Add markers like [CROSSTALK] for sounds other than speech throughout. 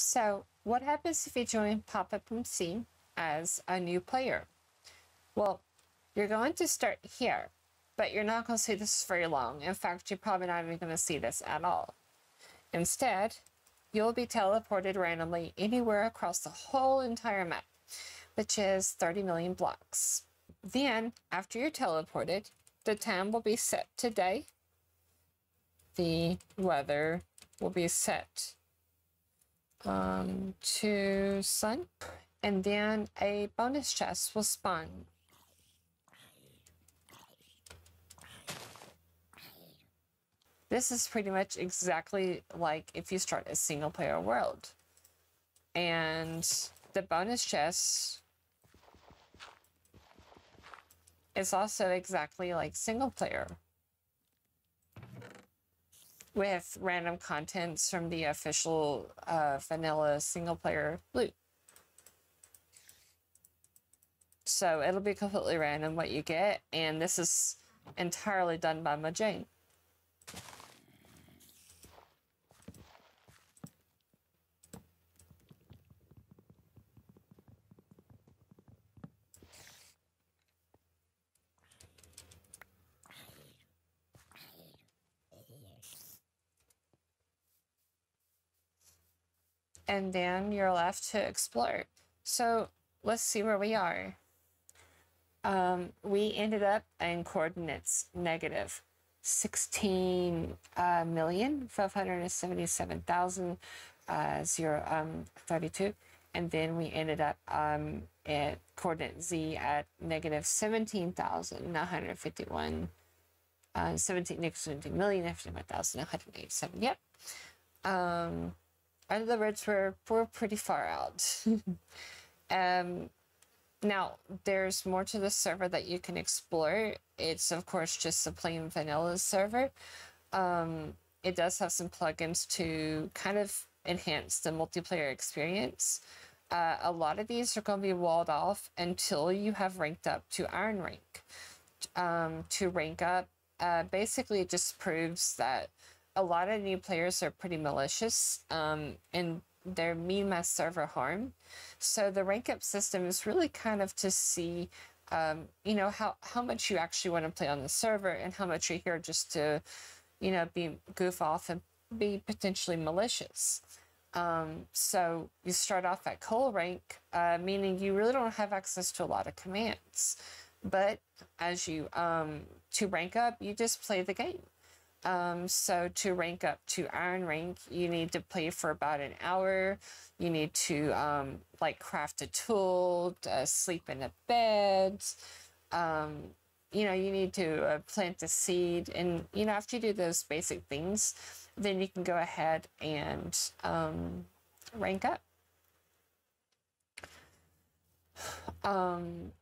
So, what happens if you join PopupMC as a new player? Well, you're going to start here, but you're not going to see this very long. In fact, you're probably not even going to see this at all. Instead, you'll be teleported randomly anywhere across the whole entire map, which is 30 million blocks. Then, after you're teleported, the time will be set to day. The weather will be set um, to sun, and then a bonus chest will spawn. This is pretty much exactly like if you start a single player world. And the bonus chest is also exactly like single player with random contents from the official uh, vanilla single player loot. So it'll be completely random what you get, and this is entirely done by Mojang. And then you're left to explore. So let's see where we are. Um, we ended up in coordinates negative 16 uh, million, 577,000, uh, um, 32. And then we ended up um, at coordinate z at negative 17,951, uh, 17, negative 17 million, 51,187. Yep. Um, other words, we're, we're pretty far out. [LAUGHS] um, now, there's more to the server that you can explore. It's, of course, just a plain vanilla server. Um, it does have some plugins to kind of enhance the multiplayer experience. Uh, a lot of these are going to be walled off until you have ranked up to Iron Rank. Um, to rank up, uh, basically, it just proves that a lot of new players are pretty malicious um, and they're mean my server harm. So the rank up system is really kind of to see, um, you know, how, how much you actually want to play on the server and how much you're here just to, you know, be goof off and be potentially malicious. Um, so you start off at coal rank, uh, meaning you really don't have access to a lot of commands. But as you um, to rank up, you just play the game. Um, so to rank up to iron rank, you need to play for about an hour. You need to um, like craft a tool, uh, sleep in a bed. Um, you know, you need to uh, plant a seed, and you know after you do those basic things, then you can go ahead and um, rank up. Um,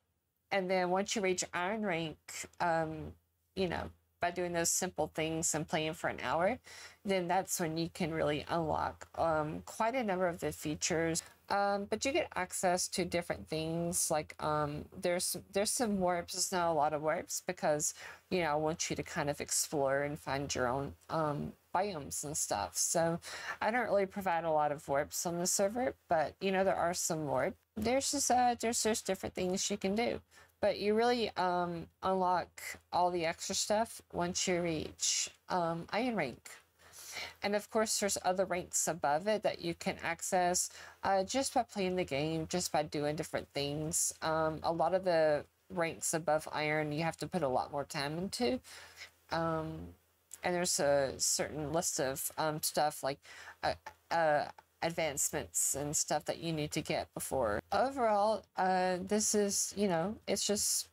and then once you reach iron rank, um, you know by doing those simple things and playing for an hour, then that's when you can really unlock um, quite a number of the features. Um, but you get access to different things like um, there's there's some warps. It's not a lot of warps because you know I want you to kind of explore and find your own um, biomes and stuff. So I don't really provide a lot of warps on the server, but you know there are some warps. There's just uh, there's there's different things you can do. But you really um, unlock all the extra stuff once you reach um, Iron Rank. And of course, there's other ranks above it that you can access uh, just by playing the game, just by doing different things. Um, a lot of the ranks above Iron, you have to put a lot more time into. Um, and there's a certain list of um, stuff like uh, uh, advancements and stuff that you need to get before. Overall, uh, this is, you know, it's just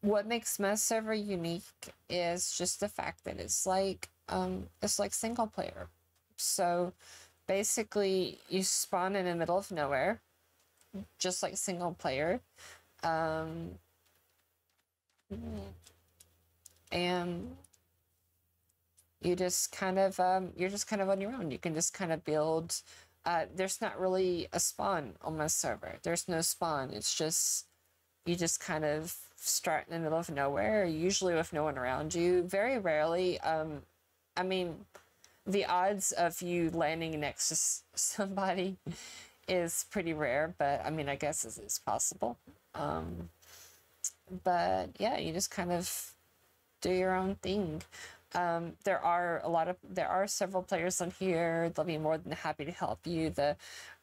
what makes my server unique is just the fact that it's like, um, it's like single player. So basically, you spawn in the middle of nowhere, just like single player. Um, and you just kind of um, you're just kind of on your own. You can just kind of build. Uh, there's not really a spawn on my server. There's no spawn. It's just you just kind of start in the middle of nowhere, usually with no one around you. Very rarely. Um, I mean, the odds of you landing next to [LAUGHS] somebody is pretty rare, but I mean, I guess it's, it's possible. Um, but yeah, you just kind of do your own thing. Um, there are a lot of there are several players on here. They'll be more than happy to help you. The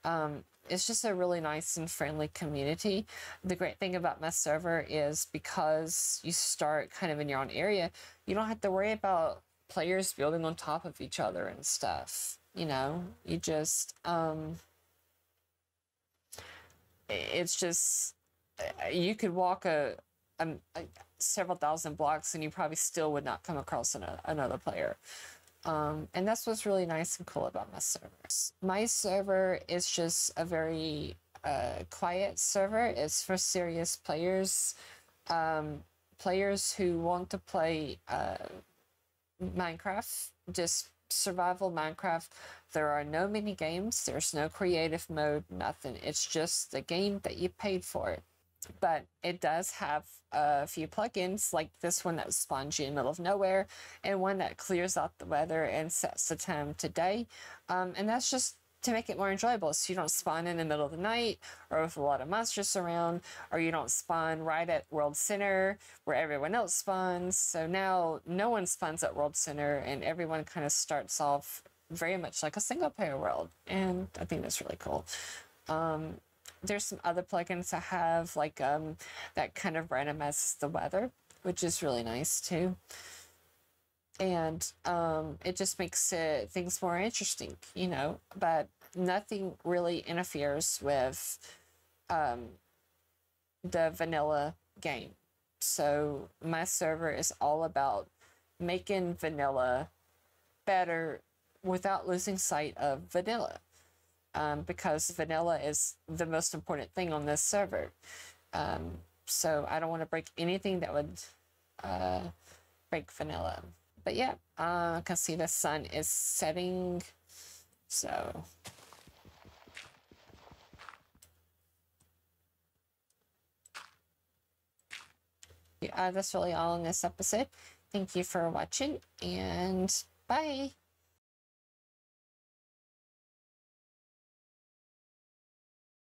um, it's just a really nice and friendly community. The great thing about my server is because you start kind of in your own area, you don't have to worry about players building on top of each other and stuff. You know, you just um, it's just you could walk a, a, several thousand blocks and you probably still would not come across an, another player. Um, and that's what's really nice and cool about my servers. My server is just a very uh, quiet server. It's for serious players, um, players who want to play uh, Minecraft, just survival Minecraft. There are no mini games. There's no creative mode. Nothing. It's just the game that you paid for but it does have a few plugins like this one that spawns you in the middle of nowhere and one that clears out the weather and sets the time to day. Um, and that's just to make it more enjoyable. So you don't spawn in the middle of the night or with a lot of monsters around or you don't spawn right at world center where everyone else spawns. So now no one spawns at world center and everyone kind of starts off very much like a single player world. And i think that's really cool. Um, there's some other plugins that have like um, that kind of randomizes the weather, which is really nice too. And um, it just makes it, things more interesting, you know, but nothing really interferes with um, the vanilla game. So my server is all about making vanilla better without losing sight of vanilla um, because vanilla is the most important thing on this server. Um, so I don't want to break anything that would uh, break vanilla. But yeah, uh, I can see the sun is setting. So yeah, that's really all in this episode. Thank you for watching and bye.